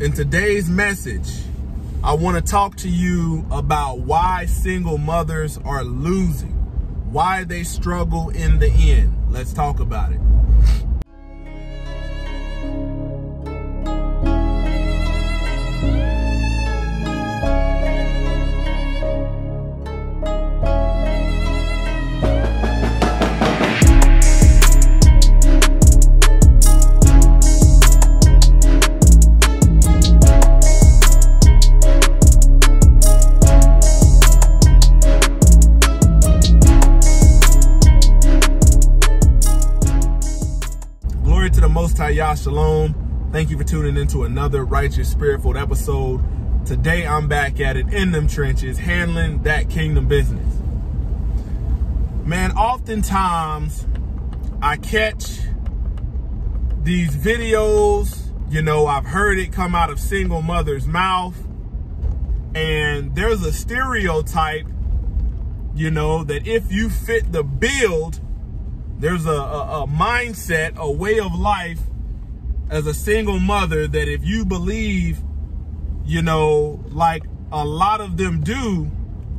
In today's message, I want to talk to you about why single mothers are losing, why they struggle in the end. Let's talk about it. Most High Yah Shalom. Thank you for tuning into another Righteous Spirit-filled episode. Today I'm back at it in them trenches, handling that kingdom business. Man, oftentimes I catch these videos, you know, I've heard it come out of single mother's mouth, and there's a stereotype, you know, that if you fit the build, there's a, a, a, mindset, a way of life as a single mother that if you believe, you know, like a lot of them do,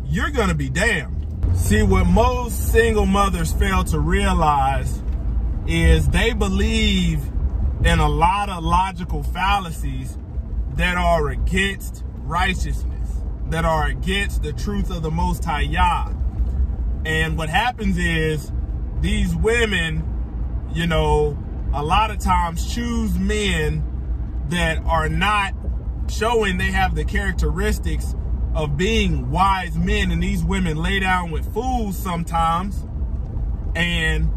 you're going to be damned. See, what most single mothers fail to realize is they believe in a lot of logical fallacies that are against righteousness, that are against the truth of the Most High Yah. And what happens is, these women, you know, a lot of times choose men that are not showing they have the characteristics of being wise men. And these women lay down with fools sometimes and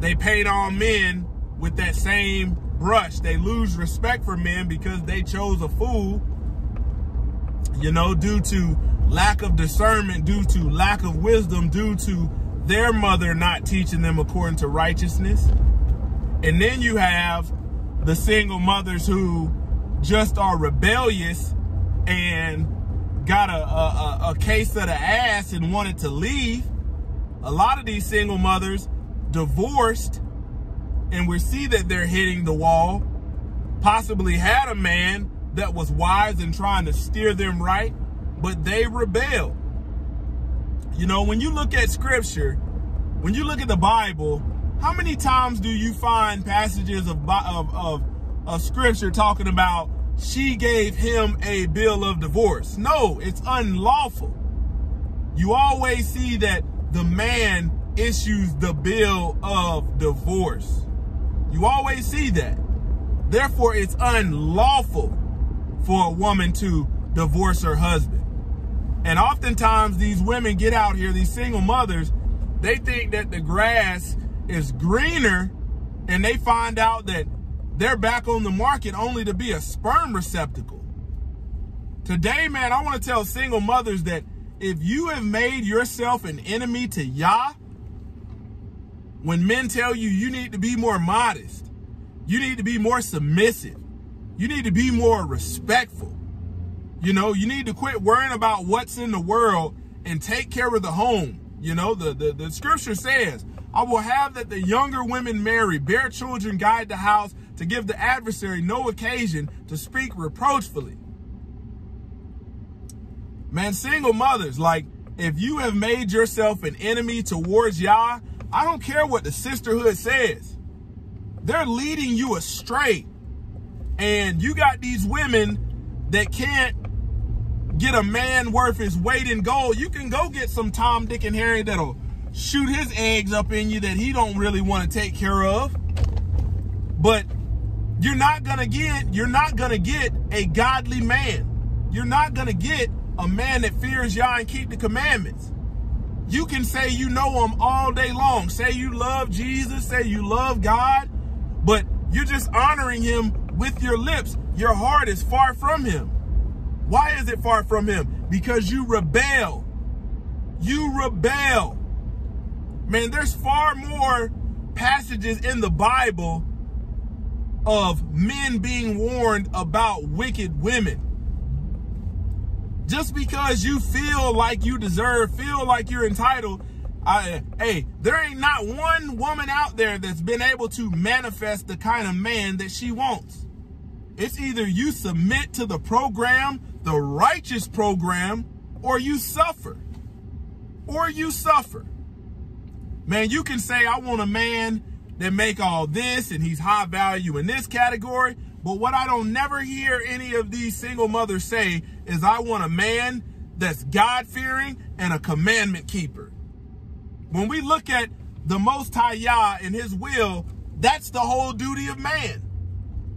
they paint on men with that same brush. They lose respect for men because they chose a fool, you know, due to lack of discernment, due to lack of wisdom, due to their mother not teaching them according to righteousness. And then you have the single mothers who just are rebellious and got a, a, a, case of the ass and wanted to leave. A lot of these single mothers divorced and we see that they're hitting the wall, possibly had a man that was wise and trying to steer them right, but they rebelled. You know, when you look at scripture, when you look at the Bible, how many times do you find passages of, of, of, of scripture talking about she gave him a bill of divorce? No, it's unlawful. You always see that the man issues the bill of divorce. You always see that. Therefore, it's unlawful for a woman to divorce her husband. And oftentimes these women get out here, these single mothers, they think that the grass is greener and they find out that they're back on the market only to be a sperm receptacle. Today, man, I want to tell single mothers that if you have made yourself an enemy to Yah, when men tell you you need to be more modest, you need to be more submissive, you need to be more respectful, you know, you need to quit worrying about what's in the world and take care of the home. You know, the, the, the scripture says, I will have that the younger women marry, bear children, guide the house, to give the adversary no occasion to speak reproachfully. Man, single mothers, like, if you have made yourself an enemy towards Yah, I don't care what the sisterhood says. They're leading you astray. And you got these women that can't get a man worth his weight in gold, you can go get some Tom, Dick, and Harry that'll shoot his eggs up in you that he don't really want to take care of. But you're not gonna get, you're not gonna get a godly man. You're not gonna get a man that fears Yah and keep the commandments. You can say you know him all day long. Say you love Jesus, say you love God, but you're just honoring him with your lips. Your heart is far from him. Why is it far from him? Because you rebel. You rebel. Man, there's far more passages in the Bible of men being warned about wicked women. Just because you feel like you deserve, feel like you're entitled, I, hey, there ain't not one woman out there that's been able to manifest the kind of man that she wants. It's either you submit to the program, the righteous program, or you suffer. Or you suffer. Man, you can say, I want a man that make all this and he's high value in this category. But what I don't never hear any of these single mothers say is I want a man that's God fearing and a commandment keeper. When we look at the Most High Yah and his will, that's the whole duty of man.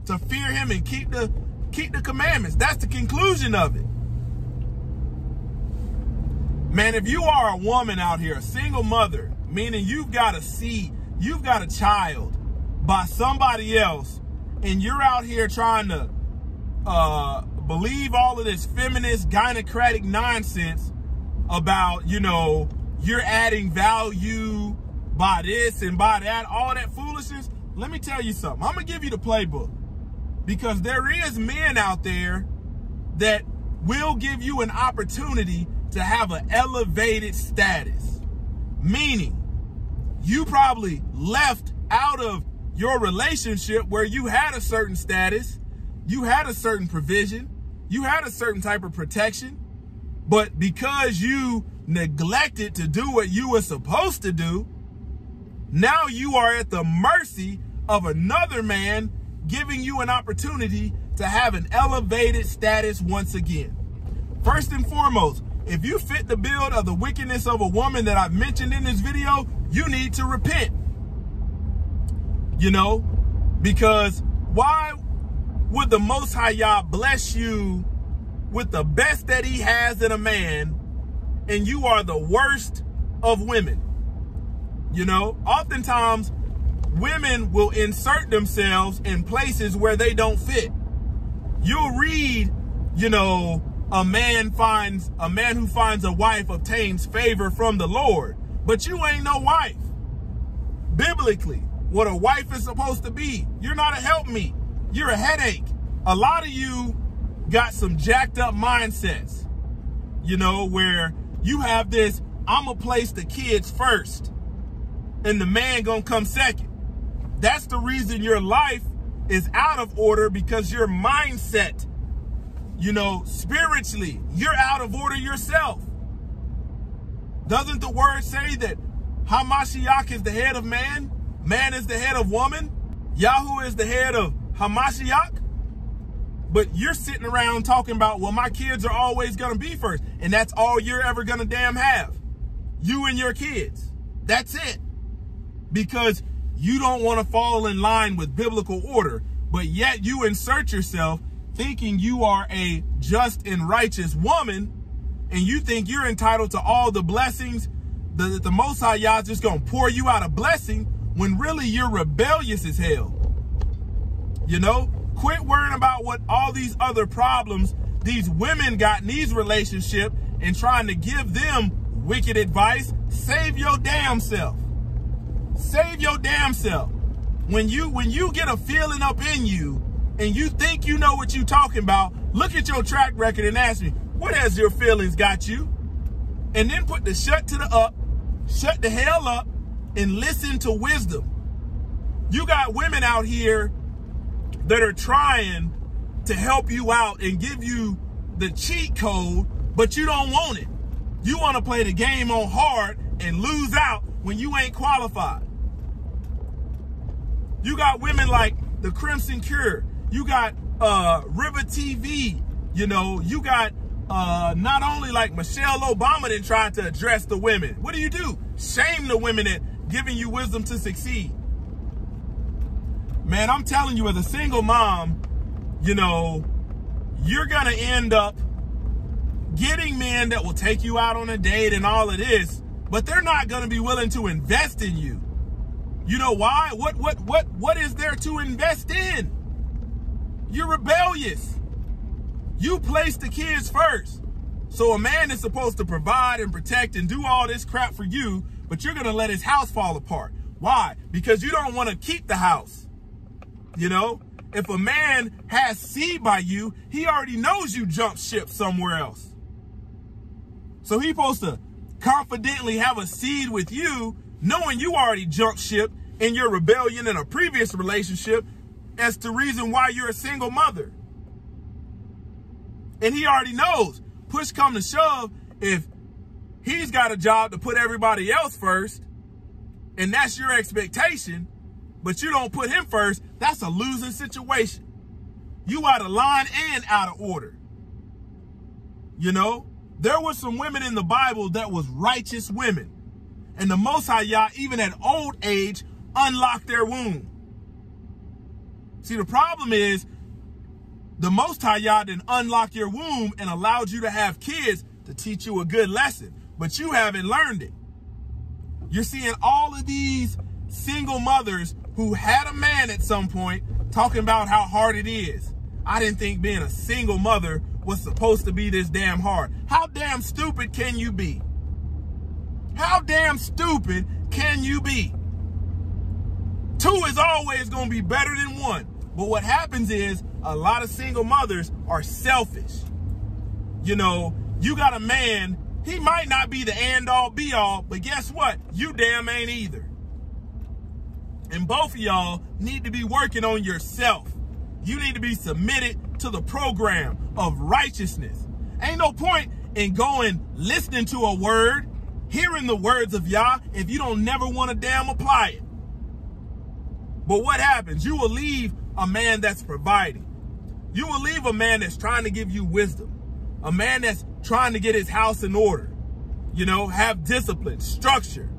To fear him and keep the keep the commandments. That's the conclusion of it. Man, if you are a woman out here, a single mother, meaning you've got a seed, you've got a child by somebody else, and you're out here trying to uh, believe all of this feminist, gynocratic nonsense about, you know, you're adding value by this and by that, all that foolishness, let me tell you something. I'm going to give you the playbook because there is men out there that will give you an opportunity to have an elevated status. Meaning, you probably left out of your relationship where you had a certain status, you had a certain provision, you had a certain type of protection, but because you neglected to do what you were supposed to do, now you are at the mercy of another man giving you an opportunity to have an elevated status once again. First and foremost, if you fit the build of the wickedness of a woman that I've mentioned in this video, you need to repent. You know, because why would the Most High Yah bless you with the best that he has in a man and you are the worst of women? You know, oftentimes women will insert themselves in places where they don't fit. You'll read, you know, a man finds a man who finds a wife obtains favor from the Lord, but you ain't no wife. Biblically, what a wife is supposed to be. You're not a helpmeet. You're a headache. A lot of you got some jacked up mindsets, you know, where you have this, I'm going to place the kids first and the man to come second. That's the reason your life is out of order because your mindset, you know, spiritually, you're out of order yourself. Doesn't the word say that Hamashiach is the head of man? Man is the head of woman? Yahuah is the head of Hamashiach? But you're sitting around talking about, well, my kids are always going to be first. And that's all you're ever going to damn have. You and your kids. That's it. Because you don't want to fall in line with biblical order, but yet you insert yourself thinking you are a just and righteous woman, and you think you're entitled to all the blessings, the, the Most High Yah's just going to pour you out a blessing when really you're rebellious as hell. You know, quit worrying about what all these other problems these women got in these relationships and trying to give them wicked advice. Save your damn self. Save your damn self. When you when you get a feeling up in you and you think you know what you're talking about, look at your track record and ask me, what has your feelings got you? And then put the shut to the up, shut the hell up, and listen to wisdom. You got women out here that are trying to help you out and give you the cheat code, but you don't want it. You want to play the game on hard and lose out when you ain't qualified. You got women like the Crimson Cure. You got uh, River TV. You know, you got uh, not only like Michelle Obama that tried to address the women. What do you do? Shame the women that giving you wisdom to succeed. Man, I'm telling you, as a single mom, you know, you're going to end up getting men that will take you out on a date and all of this, but they're not going to be willing to invest in you. You know why? What what what what is there to invest in? You're rebellious. You place the kids first. So a man is supposed to provide and protect and do all this crap for you, but you're going to let his house fall apart. Why? Because you don't want to keep the house. You know, if a man has seed by you, he already knows you jumped ship somewhere else. So he's supposed to confidently have a seed with you, knowing you already jumped ship in your rebellion in a previous relationship, as the reason why you're a single mother. And he already knows, push come to shove, if he's got a job to put everybody else first, and that's your expectation, but you don't put him first, that's a losing situation. You out of line and out of order. You know, there were some women in the Bible that was righteous women. And the Most High Yah, even at old age, unlocked their womb. See, the problem is the Most High Yah didn't unlock your womb and allowed you to have kids to teach you a good lesson, but you haven't learned it. You're seeing all of these single mothers who had a man at some point talking about how hard it is. I didn't think being a single mother was supposed to be this damn hard. How damn stupid can you be? How damn stupid can you be? Two is always going to be better than one. But what happens is a lot of single mothers are selfish. You know, you got a man, he might not be the and all be all, but guess what? You damn ain't either. And both of y'all need to be working on yourself. You need to be submitted to the program of righteousness. Ain't no point in going listening to a word, hearing the words of Yah, if you don't never want to damn apply it. But what happens? You will leave a man that's providing. You will leave a man that's trying to give you wisdom. A man that's trying to get his house in order. You know, have discipline, structure,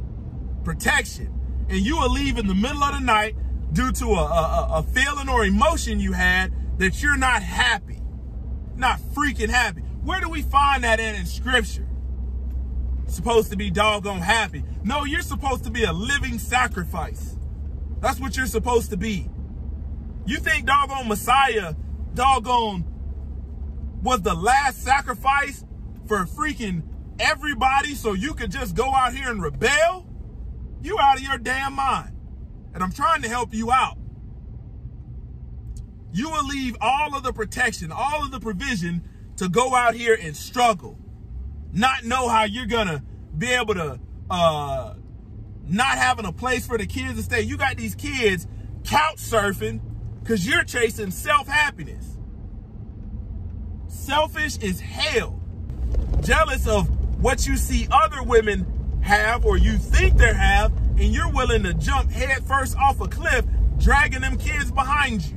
protection. And you will leave in the middle of the night due to a, a, a feeling or emotion you had that you're not happy. Not freaking happy. Where do we find that in, in scripture? Supposed to be doggone happy. No, you're supposed to be a living sacrifice. That's what you're supposed to be. You think doggone Messiah, doggone, was the last sacrifice for freaking everybody so you could just go out here and rebel? You out of your damn mind. And I'm trying to help you out. You will leave all of the protection, all of the provision to go out here and struggle. Not know how you're going to be able to uh, not having a place for the kids to stay. You got these kids couch surfing because you're chasing self-happiness. Selfish is hell. Jealous of what you see other women have or you think they have, and you're willing to jump head first off a cliff, dragging them kids behind you.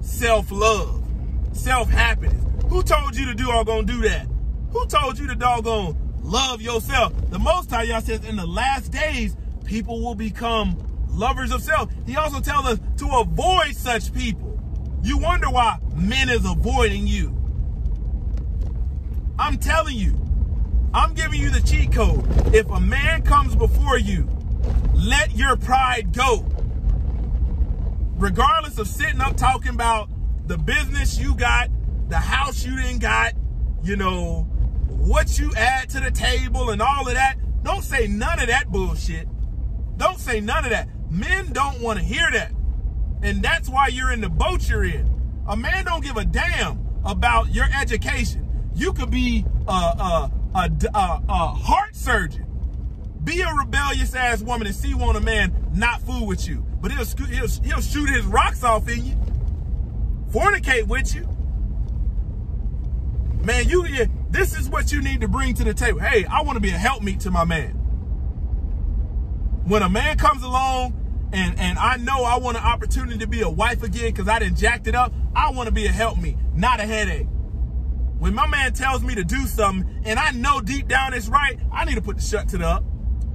Self-love, self-happiness. Who told you to do all gonna do that? Who told you to doggone love yourself. The Most High Yah says in the last days, people will become lovers of self. He also tells us to avoid such people. You wonder why men is avoiding you. I'm telling you, I'm giving you the cheat code. If a man comes before you, let your pride go. Regardless of sitting up talking about the business you got, the house you didn't got, you know, what you add to the table and all of that. Don't say none of that bullshit. Don't say none of that. Men don't want to hear that. And that's why you're in the boat you're in. A man don't give a damn about your education. You could be a, a, a, a, heart surgeon. Be a rebellious ass woman and see want a man not fool with you. But he'll, he'll, he'll shoot his rocks off in you. Fornicate with you. Man, you, this is what you need to bring to the table. Hey, I want to be a helpmeet to my man. When a man comes along and, and I know I want an opportunity to be a wife again because I didn't jacked it up, I want to be a helpmeet, not a headache. When my man tells me to do something and I know deep down it's right, I need to put the shut to the up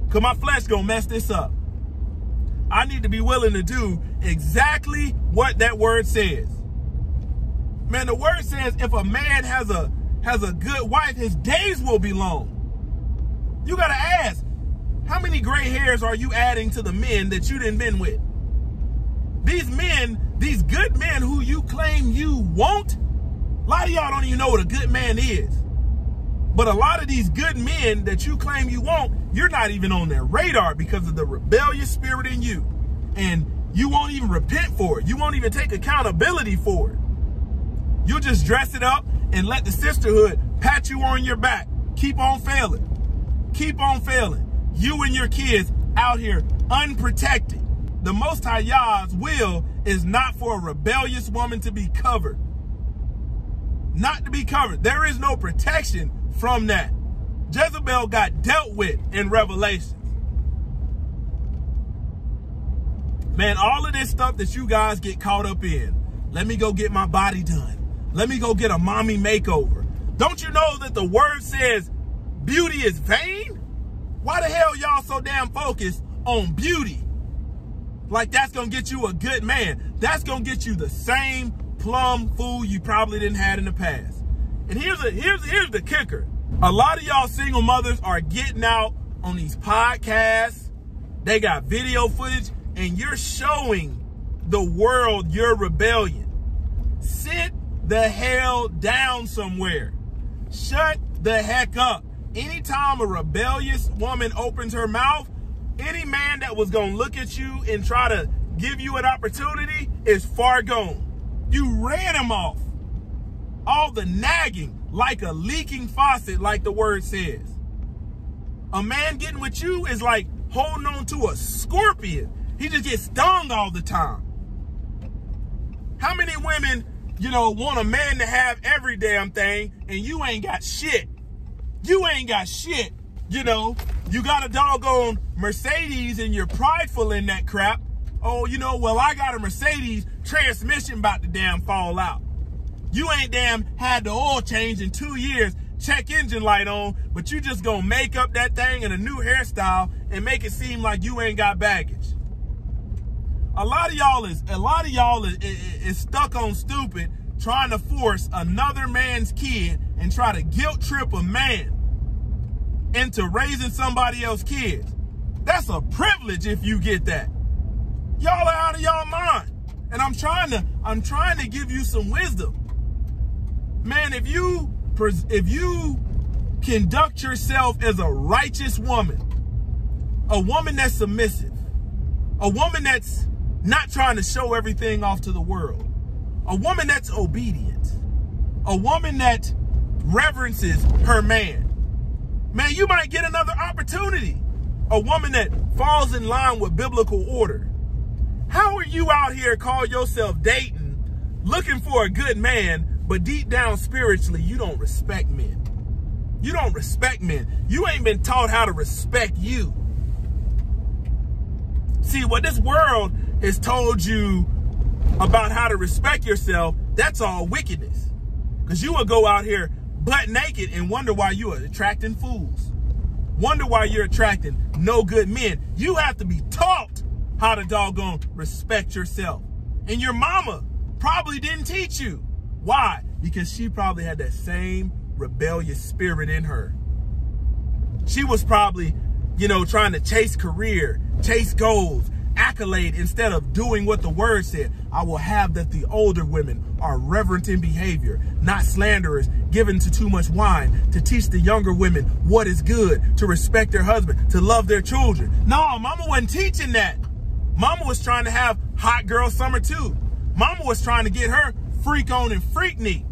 because my flesh going to mess this up. I need to be willing to do exactly what that word says. Man, the word says if a man has a has a good wife, his days will be long. You got to ask, how many gray hairs are you adding to the men that you didn't been with? These men, these good men who you claim you want, a lot of y'all don't even know what a good man is. But a lot of these good men that you claim you want, you're not even on their radar because of the rebellious spirit in you. And you won't even repent for it. You won't even take accountability for it. You'll just dress it up and let the sisterhood pat you on your back. Keep on failing. Keep on failing. You and your kids out here unprotected. the Most High Yah's will is not for a rebellious woman to be covered. Not to be covered. There is no protection from that. Jezebel got dealt with in Revelation. Man, all of this stuff that you guys get caught up in. Let me go get my body done. Let me go get a mommy makeover. Don't you know that the word says beauty is vain? Why the hell y'all so damn focused on beauty? Like that's gonna get you a good man. That's gonna get you the same plum food you probably didn't had in the past. And here's a here's here's the kicker. A lot of y'all single mothers are getting out on these podcasts. They got video footage and you're showing the world your rebellion. Sit the hell down somewhere. Shut the heck up. Anytime a rebellious woman opens her mouth, any man that was going to look at you and try to give you an opportunity is far gone. You ran him off. All the nagging like a leaking faucet, like the word says. A man getting with you is like holding on to a scorpion. He just gets stung all the time. How many women, you know, want a man to have every damn thing and you ain't got shit? You ain't got shit. You know, you got a doggone Mercedes and you're prideful in that crap. Oh, you know, well, I got a Mercedes transmission about to damn fall out. You ain't damn had the oil change in two years, check engine light on, but you just gonna make up that thing in a new hairstyle and make it seem like you ain't got baggage a lot of y'all is a lot of y'all is, is, stuck on stupid trying to force another man's kid and try to guilt trip a man into raising somebody else's kids. That's a privilege if you get that. Y'all are out of y'all mind. And I'm trying to I'm trying to give you some wisdom. Man, if you if you conduct yourself as a righteous woman, a woman that's submissive, a woman that's not trying to show everything off to the world. A woman that's obedient. A woman that reverences her man. Man, you might get another opportunity. A woman that falls in line with biblical order. How are you out here call yourself dating, looking for a good man, but deep down spiritually, you don't respect men? You don't respect men. You ain't been taught how to respect you. See, what this world has told you about how to respect yourself, that's all wickedness. Because you will go out here butt naked and wonder why you are attracting fools. Wonder why you're attracting no good men. You have to be taught how to doggone respect yourself. And your mama probably didn't teach you. Why? Because she probably had that same rebellious spirit in her. She was probably, you know, trying to chase career, chase goals, accolade instead of doing what the word said. I will have that the older women are reverent in behavior, not slanderers, given to too much wine, to teach the younger women what is good, to respect their husband, to love their children. No, mama wasn't teaching that. Mama was trying to have hot girl summer too. Mama was trying to get her freak on and freak me.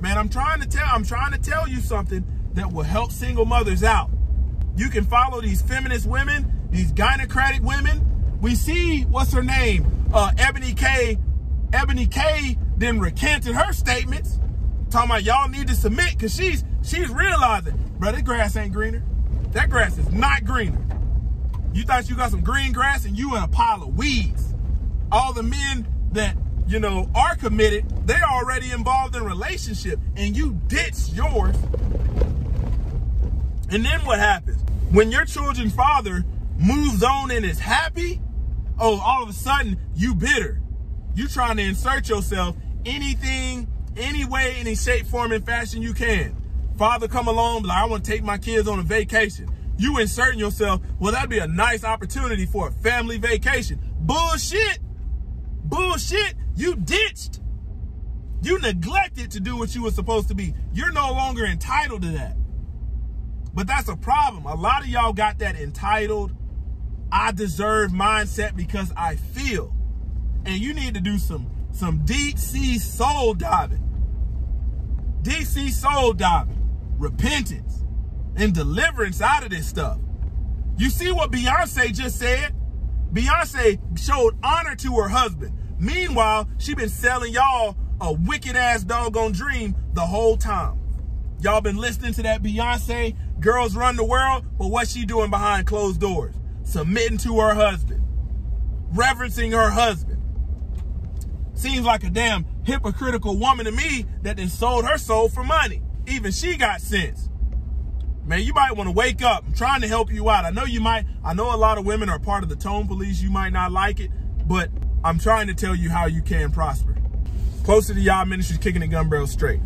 Man, I'm trying to tell, I'm trying to tell you something that will help single mothers out. You can follow these feminist women these gynocratic women. We see, what's her name? Uh, Ebony K. Ebony K then recanted her statements, talking about y'all need to submit because she's she's realizing, bro, that grass ain't greener. That grass is not greener. You thought you got some green grass and you in a pile of weeds. All the men that, you know, are committed, they already involved in relationship and you ditch yours. And then what happens? When your children's father moves on and is happy, oh, all of a sudden you bitter. You trying to insert yourself anything, any way, any shape, form, and fashion you can. Father come along, like, I want to take my kids on a vacation. You inserting yourself, well, that'd be a nice opportunity for a family vacation. Bullshit. Bullshit. You ditched. You neglected to do what you were supposed to be. You're no longer entitled to that. But that's a problem. A lot of y'all got that entitled, I deserve mindset because I feel. And you need to do some, some deep sea soul diving. Deep sea soul diving. Repentance and deliverance out of this stuff. You see what Beyonce just said? Beyonce showed honor to her husband. Meanwhile, she been selling y'all a wicked ass doggone dream the whole time. Y'all been listening to that Beyonce, girls run the world, but what's she doing behind closed doors? Submitting to her husband, reverencing her husband. Seems like a damn hypocritical woman to me that then sold her soul for money. Even she got sense. Man, you might want to wake up. I'm trying to help you out. I know you might, I know a lot of women are part of the tone police. You might not like it, but I'm trying to tell you how you can prosper. Closer to Yah ministries, kicking the gun barrel straight.